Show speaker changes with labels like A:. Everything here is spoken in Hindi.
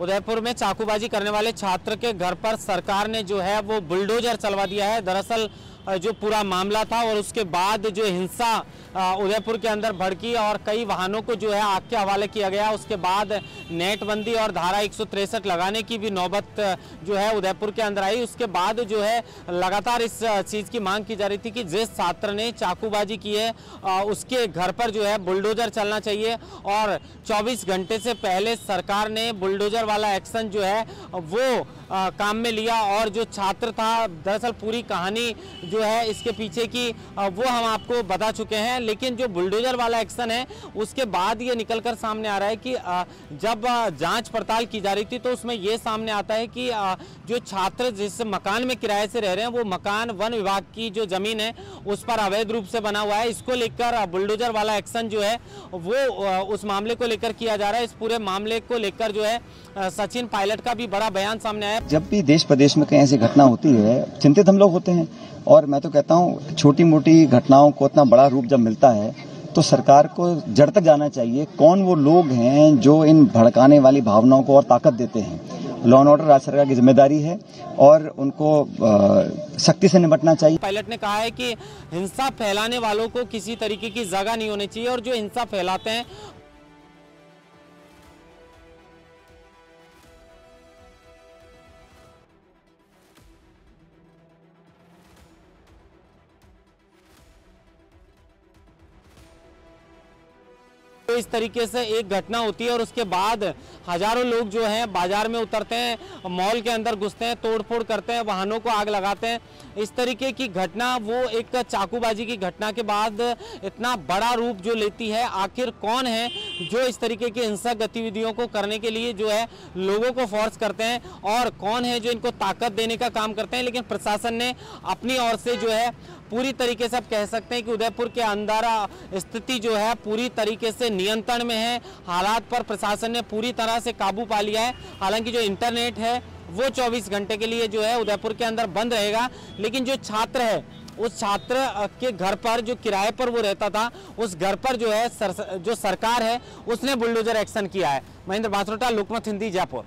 A: उदयपुर में चाकूबाजी करने वाले छात्र के घर पर सरकार ने जो है वो बुलडोजर चलवा दिया है। दरअसल जो पूरा मामला था और उसके बाद जो हिंसा उदयपुर के अंदर भड़की और कई वाहनों को जो है आग के हवाले किया गया। उसके बाद नेटबंदी और धारा एक लगाने की भी नौबत जो है उदयपुर के अंदर आई। उसके बाद जो है लगातार इस चीज़ की मांग की जा रही थी कि जिस छात्र ने चाकूबाजी की है उसके घर पर जो है बुलडोजर चलना चाहिए और 24 घंटे से पहले सरकार ने बुलडोजर वाला एक्शन जो है वो आ, काम में लिया और जो छात्र था दरअसल पूरी कहानी जो है इसके पीछे की आ, वो हम आपको बता चुके हैं। लेकिन जो बुलडोजर वाला एक्शन है, उसके बाद ये निकलकर सामने आ रहा है कि जब जाँच पड़ताल की जा रही थी तो उसमें ये सामने आता है कि जो छात्र जिस मकान में किराए से रह रहे हैं, वो मकान वन विभाग की जो ज़मीन है, उस पर अवैध रूप से बना हुआ है। इसको लेकर बुलडोजर वाला एक्शन जो है, वो उस मामले को लेकर किया जा रहा है। इस पूरे मामले को लेकर जो है सचिन पायलट का भी बड़ा बयान सामने आया।
B: जब भी देश प्रदेश में कहीं ऐसी घटना होती है, चिंतित हम लोग होते हैं। और मैं तो कहता हूँ छोटी मोटी घटनाओं को इतना बड़ा रूप जब मिलता है तो सरकार को जड़ तक जाना चाहिए कौन वो लोग हैं जो इन भड़काने वाली भावनाओं को और ताकत देते हैं। लॉ एंड ऑर्डर राज्य सरकार की ज़िम्मेदारी है और उनको सख्ती से निपटना चाहिए।
A: पायलट ने कहा है कि हिंसा फैलाने वालों को किसी तरीके की जगह नहीं होनी चाहिए और जो हिंसा फैलाते हैं तो इस तरीके से एक घटना होती है और उसके बाद हज़ारों लोग जो हैं बाज़ार में उतरते हैं, मॉल के अंदर घुसते हैं, तोड़फोड़ करते हैं, वाहनों को आग लगाते हैं। इस तरीके की घटना, वो एक चाकूबाजी की घटना के बाद इतना बड़ा रूप जो लेती है, आखिर कौन है? जो इस तरीके की हिंसक गतिविधियों को करने के लिए जो है लोगों को फोर्स करते हैं और कौन है जो इनको ताकत देने का काम करते हैं, लेकिन प्रशासन ने अपनी ओर से जो है पूरी तरीके से आप कह सकते हैं कि उदयपुर के अंदर स्थिति जो है पूरी तरीके से नियंत्रण में है। हालात पर प्रशासन ने पूरी तरह से काबू पा लिया है। हालाँकि जो इंटरनेट है, वो 24 घंटे के लिए जो है उदयपुर के अंदर बंद रहेगा, लेकिन जो छात्र है उस छात्र के घर पर जो किराए पर वो रहता था उस घर पर जो है सर, जो सरकार है उसने बुलडोजर एक्शन किया है। महेंद्र बासरोटा लोकमत हिंदी जयपुर।